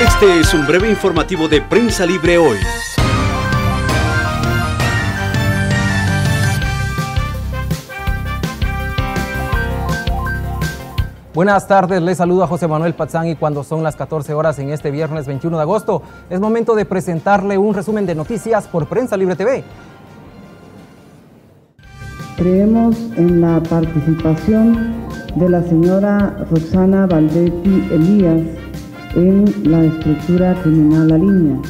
Este es un breve informativo de Prensa Libre hoy. Buenas tardes, les saluda José Manuel Pazán y cuando son las 14 horas en este viernes 21 de agosto, es momento de presentarle un resumen de noticias por Prensa Libre TV. Creemos en la participación de la señora Roxana Valdetti Elías en la estructura criminal La Línea.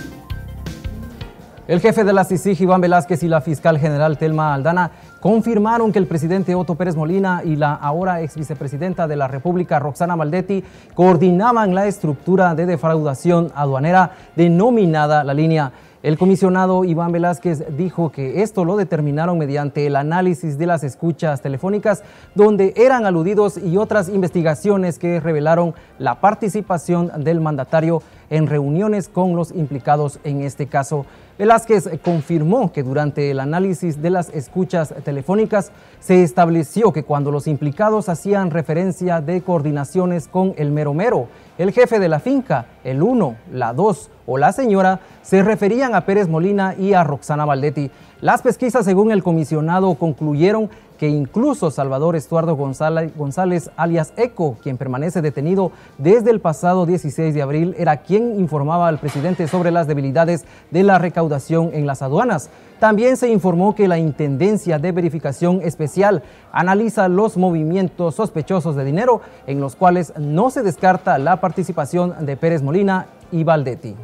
El jefe de la CICIG, Iván Velázquez, y la fiscal general Telma Aldana confirmaron que el presidente Otto Pérez Molina y la ahora ex vicepresidenta de la República, Roxana Valdetti, coordinaban la estructura de defraudación aduanera denominada La Línea. El comisionado Iván Velázquez dijo que esto lo determinaron mediante el análisis de las escuchas telefónicas donde eran aludidos y otras investigaciones que revelaron la participación del mandatario en reuniones con los implicados en este caso. Velázquez confirmó que durante el análisis de las escuchas telefónicas se estableció que cuando los implicados hacían referencia de coordinaciones con el mero mero, el jefe de la finca, el uno, la dos o la señora, se referían a Pérez Molina y a Roxana Valdetti. Las pesquisas, según el comisionado, concluyeron que incluso Salvador Estuardo González, alias ECO, quien permanece detenido desde el pasado 16 de abril, era quien informaba al presidente sobre las debilidades de la recaudación en las aduanas. También se informó que la Intendencia de Verificación Especial analiza los movimientos sospechosos de dinero en los cuales no se descarta la participación de Pérez Molina y Valdetti.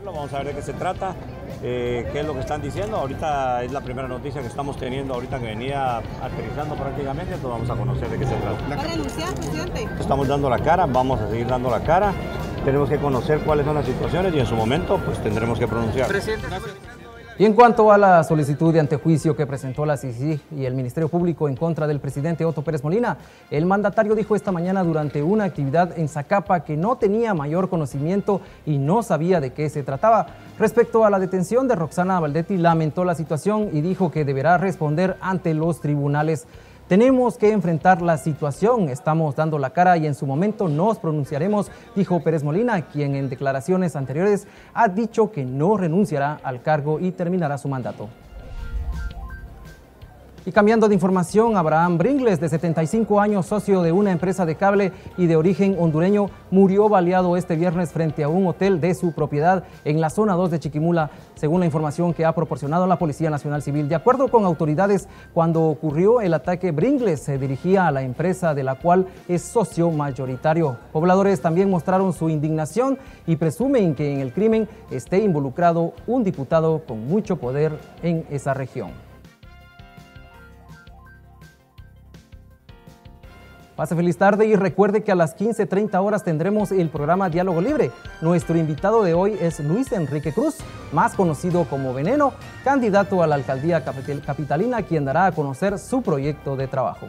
Vamos a ver de qué se trata, eh, qué es lo que están diciendo. Ahorita es la primera noticia que estamos teniendo, ahorita que venía aterrizando prácticamente, entonces vamos a conocer de qué se trata. ¿Va a renunciar, presidente? Estamos dando la cara, vamos a seguir dando la cara. Tenemos que conocer cuáles son las situaciones y en su momento pues tendremos que pronunciar. Presidente, y en cuanto a la solicitud de antejuicio que presentó la CICI y el Ministerio Público en contra del presidente Otto Pérez Molina, el mandatario dijo esta mañana durante una actividad en Zacapa que no tenía mayor conocimiento y no sabía de qué se trataba. Respecto a la detención de Roxana Valdetti, lamentó la situación y dijo que deberá responder ante los tribunales. Tenemos que enfrentar la situación, estamos dando la cara y en su momento nos pronunciaremos, dijo Pérez Molina, quien en declaraciones anteriores ha dicho que no renunciará al cargo y terminará su mandato. Y cambiando de información, Abraham Bringles, de 75 años, socio de una empresa de cable y de origen hondureño, murió baleado este viernes frente a un hotel de su propiedad en la zona 2 de Chiquimula, según la información que ha proporcionado la Policía Nacional Civil. De acuerdo con autoridades, cuando ocurrió el ataque, Bringles se dirigía a la empresa de la cual es socio mayoritario. Pobladores también mostraron su indignación y presumen que en el crimen esté involucrado un diputado con mucho poder en esa región. Pase feliz tarde y recuerde que a las 15.30 horas tendremos el programa Diálogo Libre. Nuestro invitado de hoy es Luis Enrique Cruz, más conocido como Veneno, candidato a la alcaldía capitalina, quien dará a conocer su proyecto de trabajo.